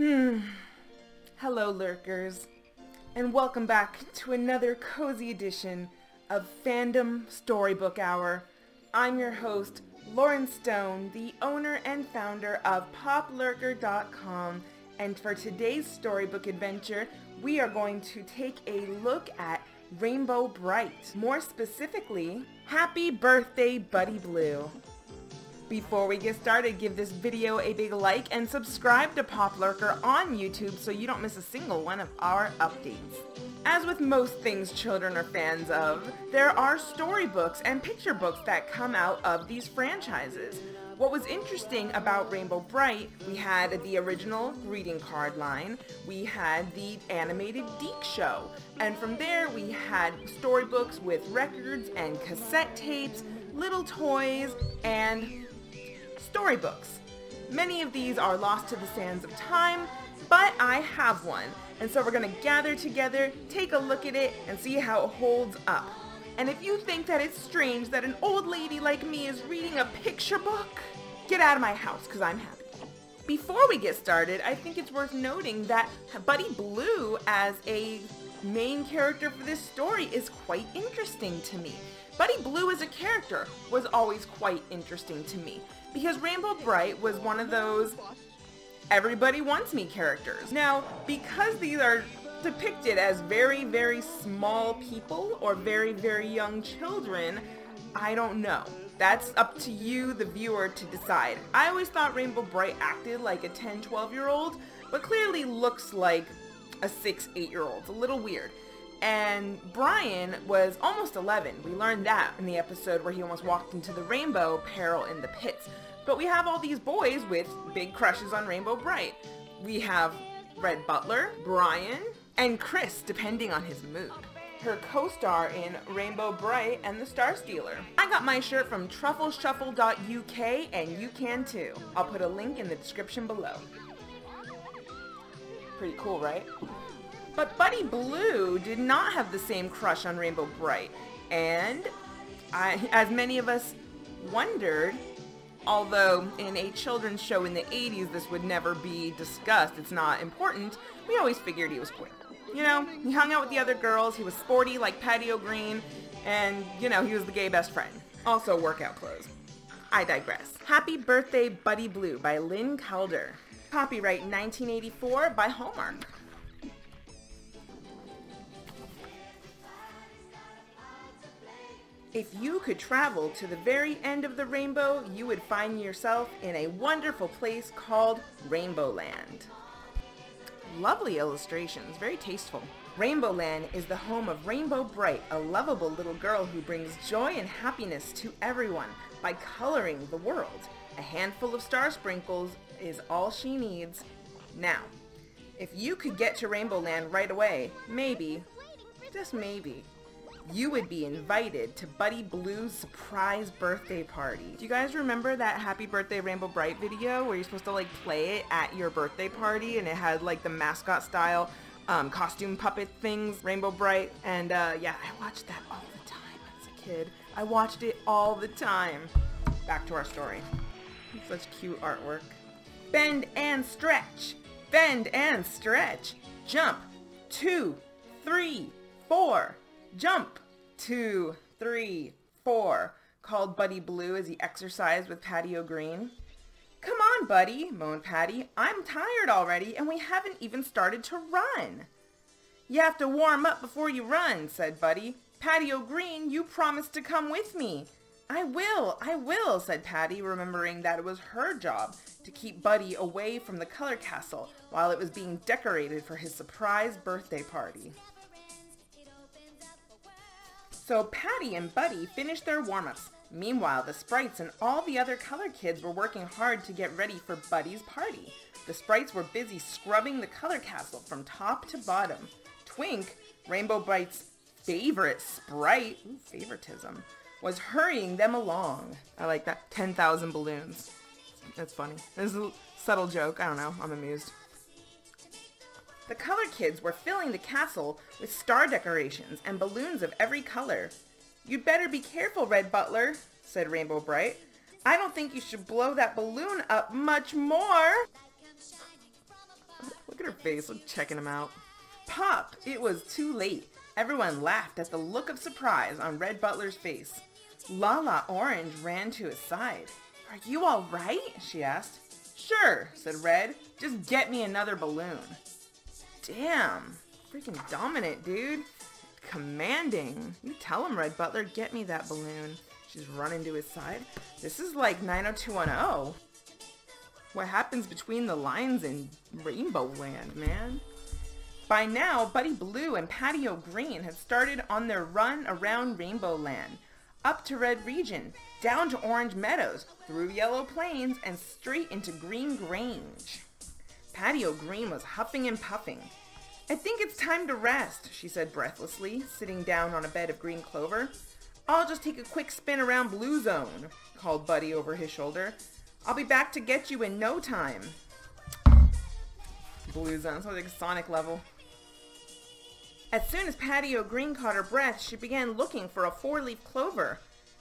Hmm. Hello, lurkers, and welcome back to another cozy edition of Fandom Storybook Hour. I'm your host, Loryn Stone, the owner and founder of PopLurker.com, and for today's storybook adventure, we are going to take a look at Rainbow Brite. More specifically, Happy Birthday Buddy Blue. Before we get started, give this video a big like and subscribe to PopLurker on YouTube so you don't miss a single one of our updates. As with most things children are fans of, there are storybooks and picture books that come out of these franchises. What was interesting about Rainbow Brite, we had the original greeting card line, we had the animated DiC show, and from there we had storybooks with records and cassette tapes, little toys, and storybooks. Many of these are lost to the sands of time, but I have one. And so we're going to gather together, take a look at it, and see how it holds up. And if you think that it's strange that an old lady like me is reading a picture book, get out of my house because I'm happy. Before we get started, I think it's worth noting that Buddy Blue as a main character for this story is quite interesting to me. Buddy Blue as a character was always quite interesting to me because Rainbow Brite was one of those everybody wants me characters. Now, because these are depicted as very, very small people or very, very young children, I don't know. That's up to you, the viewer, to decide. I always thought Rainbow Brite acted like a 10, 12 year old, but clearly looks like a 6, 8 year old. It's a little weird. And Brian was almost 11. We learned that in the episode where he almost walked into the rainbow peril in the pits. But we have all these boys with big crushes on Rainbow Brite. We have Red Butler, Brian, and Chris, depending on his mood. Her co-star in Rainbow Brite and the Star Stealer. I got my shirt from truffleshuffle.uk and you can too. I'll put a link in the description below. Pretty cool, right? But Buddy Blue did not have the same crush on Rainbow Brite. And I, as many of us wondered, although in a children's show in the 80s this would never be discussed, it's not important, we always figured he was queer. You know, he hung out with the other girls, he was sporty like Patty O'Green, and, you know, he was the gay best friend. Also workout clothes. I digress. Happy Birthday Buddy Blue by Lyn Calder. Copyright 1984 by Hallmark. If you could travel to the very end of the rainbow, you would find yourself in a wonderful place called Rainbow Land. Lovely illustrations, very tasteful. Rainbow Land is the home of Rainbow Brite, a lovable little girl who brings joy and happiness to everyone by coloring the world. A handful of star sprinkles is all she needs. Now, if you could get to Rainbow Land right away, maybe, just maybe, you would be invited to Buddy Blue's surprise birthday party. Do you guys remember that Happy Birthday Rainbow Brite video where you're supposed to like play it at your birthday party and it had like the mascot style um, costume puppet things, Rainbow Brite? And uh, yeah, I watched that all the time as a kid. I watched it all the time. Back to our story. Such cute artwork. Bend and stretch. Bend and stretch. Jump. Two, three, four. Jump. Two, three, four. Called Buddy Blue as he exercised with Patty O'Green. Come on, Buddy, moaned Patty. I'm tired already, and we haven't even started to run. You have to warm up before you run, said Buddy. Patty O'Green, you promised to come with me. I will, I will, said Patty, remembering that it was her job to keep Buddy away from the color castle while it was being decorated for his surprise birthday party. So Patty and Buddy finished their warm-ups. Meanwhile, the sprites and all the other color kids were working hard to get ready for Buddy's party. The sprites were busy scrubbing the color castle from top to bottom. Twink, Rainbow Brite's favorite sprite, ooh, favoritism, was hurrying them along. I like that. 10,000 balloons. That's funny. This a subtle joke. I don't know. I'm amused. The color kids were filling the castle with star decorations and balloons of every color. You'd better be careful, Red Butler, said Rainbow Brite. I don't think you should blow that balloon up much more. Look at her face, look checking him out. Pop! It was too late. Everyone laughed at the look of surprise on Red Butler's face. Lala Orange ran to his side. Are you all right? she asked. Sure, said Red. Just get me another balloon. Damn. Freaking dominant, dude. Commanding. You tell him, Red Butler, get me that balloon. She's running to his side. This is like 90210. What happens between the lines in Rainbow Land, man? By now, Buddy Blue and Patty O'Green had started on their run around Rainbow Land, up to Red Region, down to Orange Meadows, through Yellow Plains, and straight into Green Grange. Patty O'Green was huffing and puffing. I think it's time to rest, she said breathlessly, sitting down on a bed of green clover. I'll just take a quick spin around Blue Zone, called Buddy over his shoulder. I'll be back to get you in no time. Blue Zone, sounds like Sonic level. As soon as Patty O'Green caught her breath, she began looking for a four-leaf clover.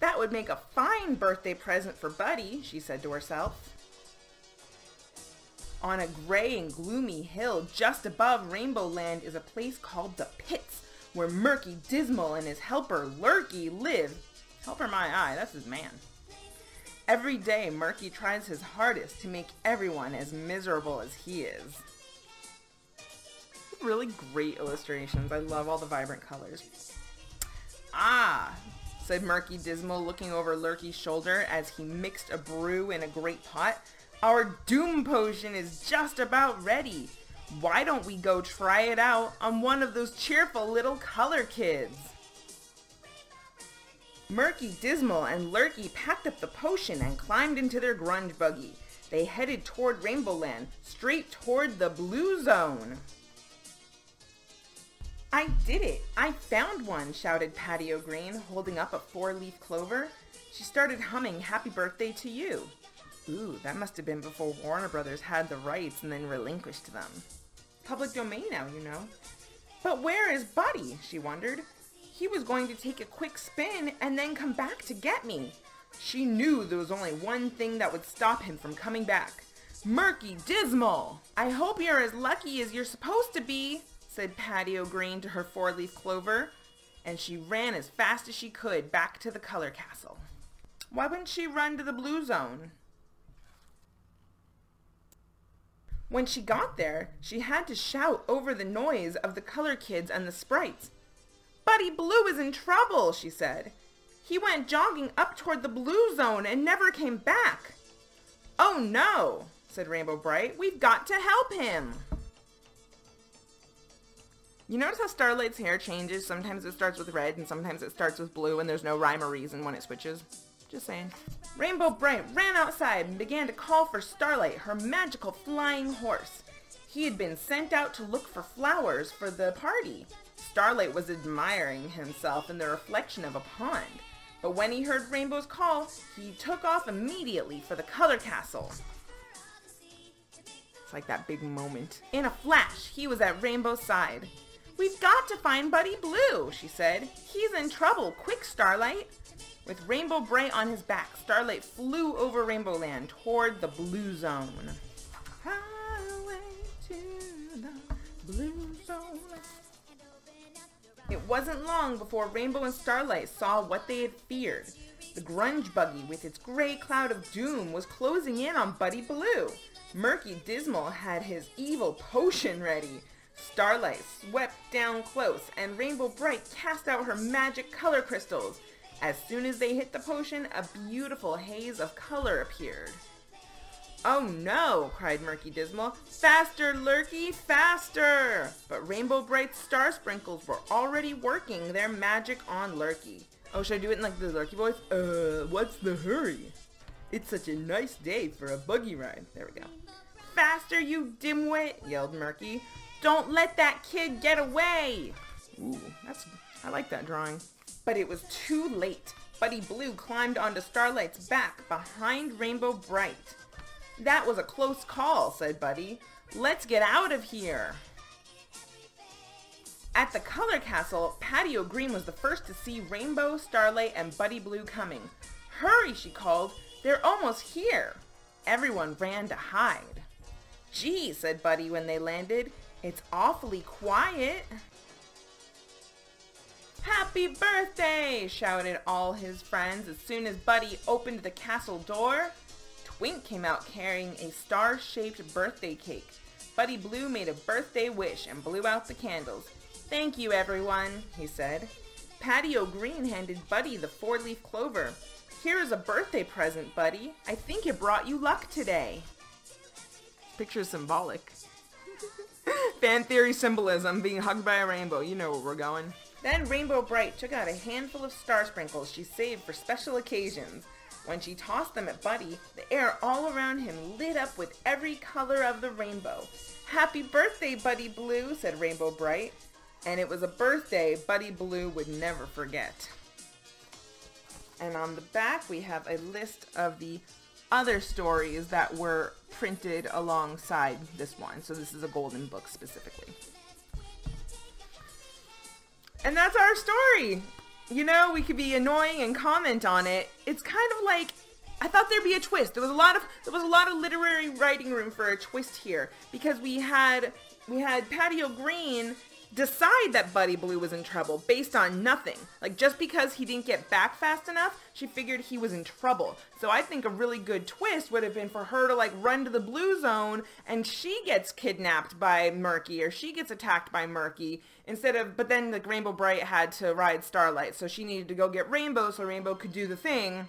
That would make a fine birthday present for Buddy, she said to herself. On a gray and gloomy hill just above Rainbow Land is a place called the Pits, where Murky Dismal and his helper Lurky live. Helper my eye, that's his man. Every day, Murky tries his hardest to make everyone as miserable as he is really great illustrations. I love all the vibrant colors. Ah, said Murky Dismal, looking over Lurky's shoulder as he mixed a brew in a great pot. Our Doom Potion is just about ready. Why don't we go try it out on one of those cheerful little color kids? Murky Dismal and Lurky packed up the potion and climbed into their grunge buggy. They headed toward Rainbow Land, straight toward the Blue Zone. I did it! I found one, shouted Patty O'Green, holding up a four-leaf clover. She started humming Happy Birthday to You. Ooh, that must have been before Warner Brothers had the rights and then relinquished them. Public domain now, you know. But where is Buddy? she wondered. He was going to take a quick spin and then come back to get me. She knew there was only one thing that would stop him from coming back. Murky Dismal! I hope you're as lucky as you're supposed to be, said Patty O'Green to her four-leaf clover, and she ran as fast as she could back to the color castle. Why wouldn't she run to the blue zone? When she got there, she had to shout over the noise of the color kids and the sprites. Buddy Blue is in trouble, she said. He went jogging up toward the blue zone and never came back. Oh no, said Rainbow Brite. We've got to help him. You notice how Starlight's hair changes? Sometimes it starts with red and sometimes it starts with blue and there's no rhyme or reason when it switches. Just saying. Rainbow Brite ran outside and began to call for Starlight, her magical flying horse. He had been sent out to look for flowers for the party. Starlight was admiring himself in the reflection of a pond. But when he heard Rainbow's call, he took off immediately for the color castle. It's like that big moment. In a flash, he was at Rainbow's side. We've got to find Buddy Blue, she said. He's in trouble. Quick, Starlight. With Rainbow Brite on his back, Starlight flew over Rainbow Land toward the Blue Zone. Blue Zone. It wasn't long before Rainbow and Starlight saw what they had feared. The grunge buggy with its gray cloud of doom was closing in on Buddy Blue. Murky Dismal had his evil potion ready. Starlight swept down close, and Rainbow Brite cast out her magic color crystals. As soon as they hit the potion, a beautiful haze of color appeared. Oh no, cried Murky Dismal. Faster, Lurky, faster! But Rainbow Brite's star sprinkles were already working their magic on Lurky. Oh, should I do it in like the Lurky voice? Uh, what's the hurry? It's such a nice day for a buggy ride. There we go. Faster, you dimwit, yelled Murky. Don't let that kid get away! Ooh, that's, I like that drawing. But it was too late. Buddy Blue climbed onto Starlight's back behind Rainbow Brite. That was a close call, said Buddy. Let's get out of here. At the Color Castle, Patty O'Green was the first to see Rainbow, Starlight, and Buddy Blue coming. Hurry, she called. They're almost here. Everyone ran to hide. Gee, said Buddy when they landed. It's awfully quiet. Happy birthday! shouted all his friends as soon as Buddy opened the castle door. Twink came out carrying a star-shaped birthday cake. Buddy Blue made a birthday wish and blew out the candles. Thank you, everyone, he said. Patty O'Green handed Buddy the four-leaf clover. Here's a birthday present, Buddy. I think it brought you luck today. Picture symbolic. Fan theory symbolism, being hugged by a rainbow. You know where we're going. Then Rainbow Brite took out a handful of star sprinkles she saved for special occasions. When she tossed them at Buddy, the air all around him lit up with every color of the rainbow. Happy birthday, Buddy Blue, said Rainbow Brite. And it was a birthday Buddy Blue would never forget. And on the back, we have a list of the other stories that were printed alongside this one. So this is a golden book specifically. And that's our story. You know, we could be annoying and comment on it. It's kind of like I thought there'd be a twist. There was a lot of there was a lot of literary writing room for a twist here because we had we had Patty O'Green decide that Buddy Blue was in trouble based on nothing. Like just because he didn't get back fast enough, she figured he was in trouble. So I think a really good twist would have been for her to like run to the blue zone and she gets kidnapped by Murky or she gets attacked by Murky instead of but then like Rainbow Brite had to ride Starlight. So she needed to go get Rainbow so Rainbow could do the thing.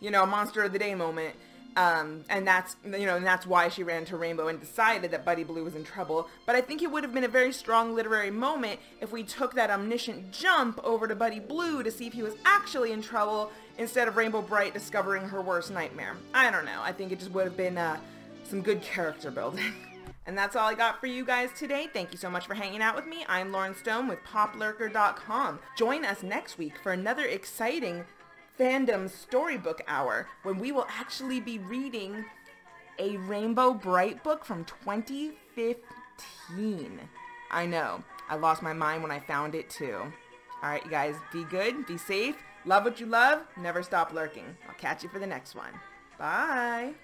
You know, monster of the day moment. Um, and that's you know and that's why she ran to Rainbow and decided that Buddy Blue was in trouble. But I think it would have been a very strong literary moment if we took that omniscient jump over to Buddy Blue to see if he was actually in trouble instead of Rainbow Brite discovering her worst nightmare. I don't know. I think it just would have been uh, some good character building. And that's all I got for you guys today. Thank you so much for hanging out with me. I'm Loryn Stone with PopLurker.com. Join us next week for another exciting fandom storybook hour when we will actually be reading a Rainbow Brite book from 2015. I know. I lost my mind when I found it too. All right, you guys, be good, be safe, love what you love, never stop lurking. I'll catch you for the next one. Bye.